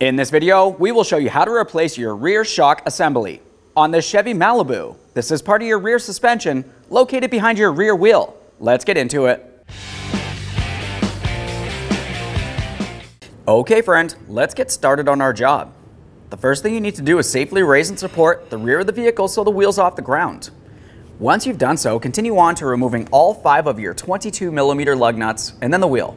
In this video, we will show you how to replace your rear shock assembly. On this Chevy Malibu, this is part of your rear suspension located behind your rear wheel. Let's get into it. Okay friend, let's get started on our job. The first thing you need to do is safely raise and support the rear of the vehicle so the wheel's off the ground. Once you've done so, continue on to removing all five of your 22 millimeter lug nuts and then the wheel.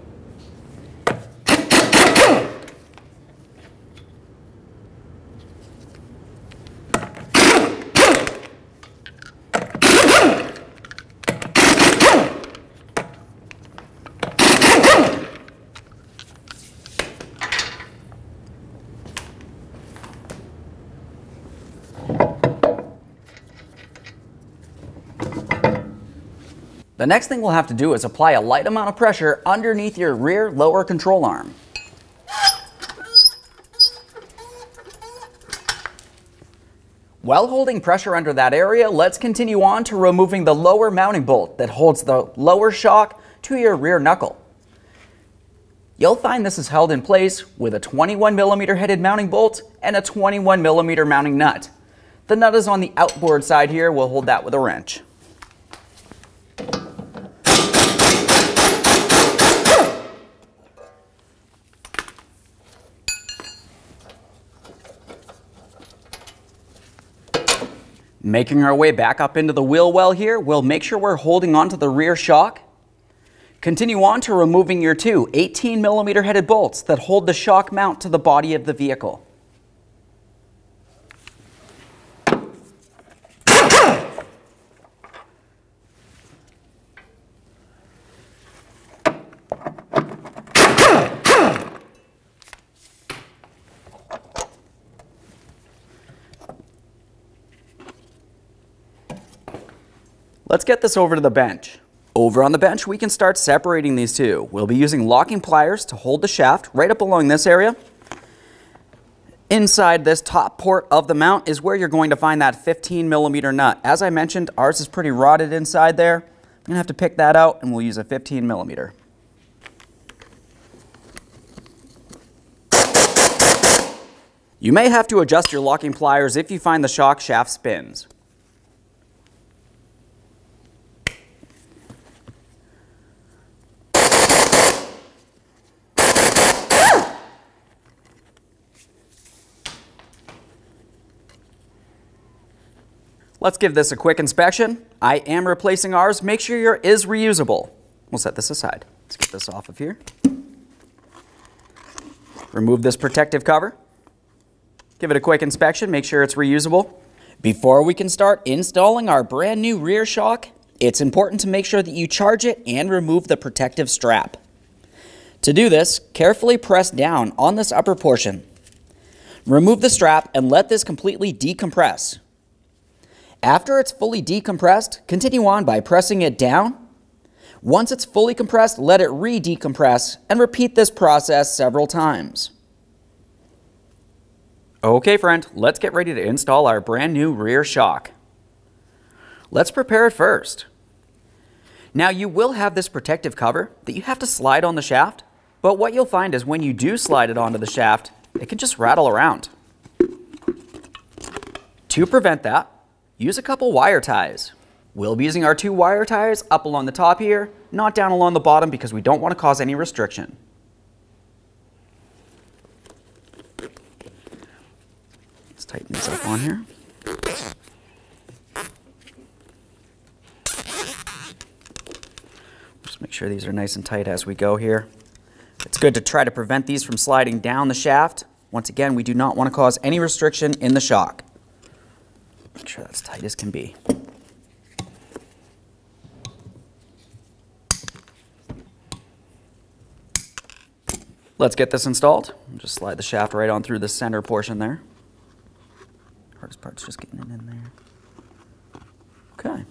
The next thing we'll have to do is apply a light amount of pressure underneath your rear lower control arm. While holding pressure under that area, let's continue on to removing the lower mounting bolt that holds the lower shock to your rear knuckle. You'll find this is held in place with a 21 millimeter headed mounting bolt and a 21 millimeter mounting nut. The nut is on the outboard side here, we'll hold that with a wrench. Making our way back up into the wheel well here, we'll make sure we're holding onto the rear shock. Continue on to removing your two 18 millimeter headed bolts that hold the shock mount to the body of the vehicle. Let's get this over to the bench. Over on the bench, we can start separating these two. We'll be using locking pliers to hold the shaft right up along this area. Inside this top port of the mount is where you're going to find that 15 millimeter nut. As I mentioned, ours is pretty rotted inside there. I'm gonna have to pick that out and we'll use a 15 millimeter. You may have to adjust your locking pliers if you find the shock shaft spins. Let's give this a quick inspection. I am replacing ours. Make sure your is reusable. We'll set this aside. Let's get this off of here. Remove this protective cover. Give it a quick inspection. Make sure it's reusable. Before we can start installing our brand new rear shock, it's important to make sure that you charge it and remove the protective strap. To do this, carefully press down on this upper portion. Remove the strap and let this completely decompress. After it's fully decompressed, continue on by pressing it down. Once it's fully compressed, let it re-decompress and repeat this process several times. Okay friend, let's get ready to install our brand new rear shock. Let's prepare it first. Now you will have this protective cover that you have to slide on the shaft, but what you'll find is when you do slide it onto the shaft, it can just rattle around. To prevent that, use a couple wire ties. We'll be using our two wire ties up along the top here, not down along the bottom because we don't want to cause any restriction. Let's tighten this up on here. Just make sure these are nice and tight as we go here. It's good to try to prevent these from sliding down the shaft. Once again, we do not want to cause any restriction in the shock. Make sure that's tight as can be. Let's get this installed. Just slide the shaft right on through the center portion there. Hardest part's just getting it in there. Okay.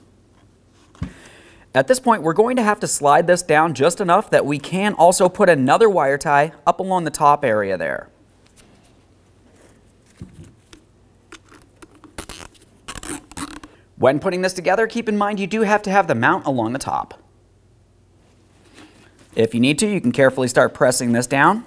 At this point, we're going to have to slide this down just enough that we can also put another wire tie up along the top area there. When putting this together, keep in mind you do have to have the mount along the top. If you need to, you can carefully start pressing this down.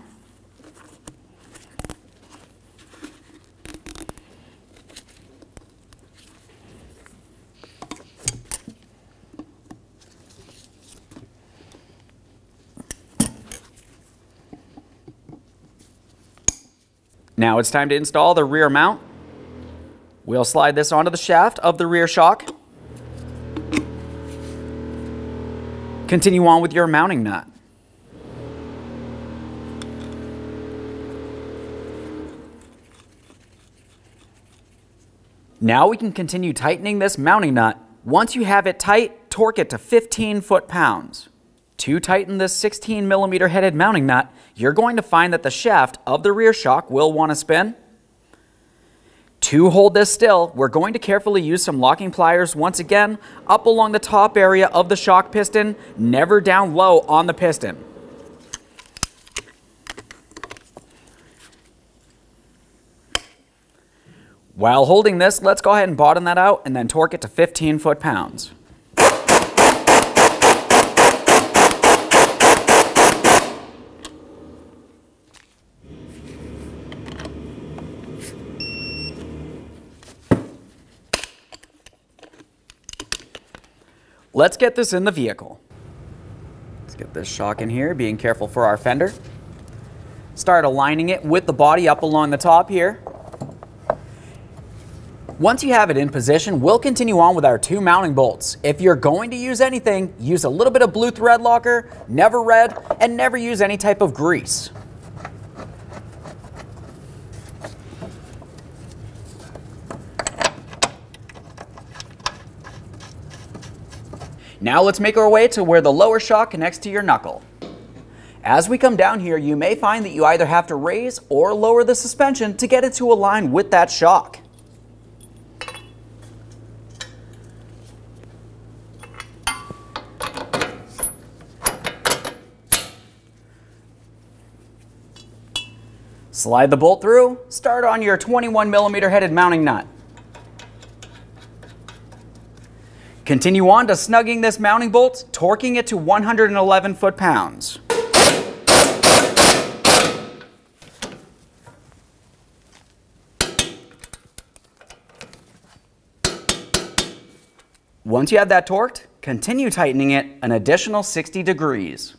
Now it's time to install the rear mount. We'll slide this onto the shaft of the rear shock. Continue on with your mounting nut. Now we can continue tightening this mounting nut. Once you have it tight, torque it to 15 foot-pounds. To tighten this 16 millimeter headed mounting nut, you're going to find that the shaft of the rear shock will want to spin. To hold this still, we're going to carefully use some locking pliers once again up along the top area of the shock piston, never down low on the piston. While holding this, let's go ahead and bottom that out and then torque it to 15 foot-pounds. Let's get this in the vehicle. Let's get this shock in here, being careful for our fender. Start aligning it with the body up along the top here. Once you have it in position, we'll continue on with our two mounting bolts. If you're going to use anything, use a little bit of blue thread locker, never red, and never use any type of grease. Now let's make our way to where the lower shock connects to your knuckle. As we come down here, you may find that you either have to raise or lower the suspension to get it to align with that shock. Slide the bolt through, start on your 21 millimeter headed mounting nut. Continue on to snugging this mounting bolt, torquing it to 111 foot-pounds. Once you have that torqued, continue tightening it an additional 60 degrees.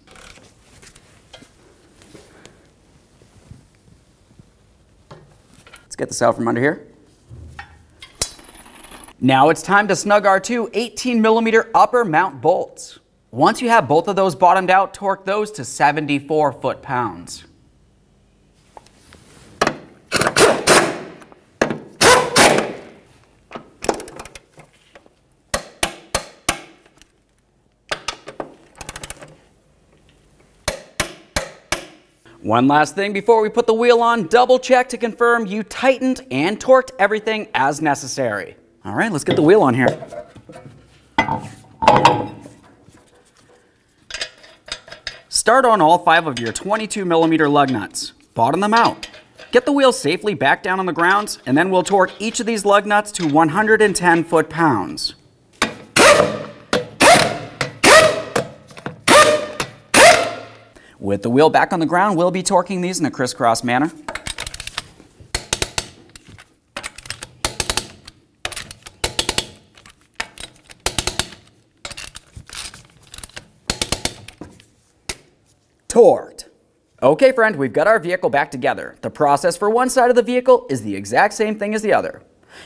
Let's get this out from under here. Now it's time to snug our two 18 millimeter upper mount bolts. Once you have both of those bottomed out, torque those to 74 foot-pounds. One last thing before we put the wheel on, double check to confirm you tightened and torqued everything as necessary. All right, let's get the wheel on here. Start on all five of your 22 millimeter lug nuts. Bottom them out. Get the wheel safely back down on the ground, and then we'll torque each of these lug nuts to 110 foot-pounds. With the wheel back on the ground, we'll be torquing these in a crisscross manner. Torqued. Okay, friend, we've got our vehicle back together. The process for one side of the vehicle is the exact same thing as the other.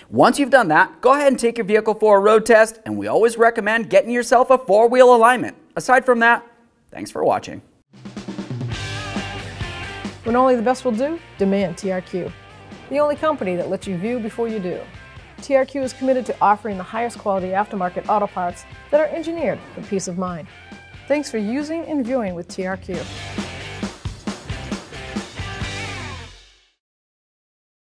Once you've done that, go ahead and take your vehicle for a road test, and we always recommend getting yourself a four-wheel alignment. Aside from that, thanks for watching. When only the best will do, demand TRQ. The only company that lets you view before you do. TRQ is committed to offering the highest quality aftermarket auto parts that are engineered for peace of mind. Thanks for using and viewing with TRQ.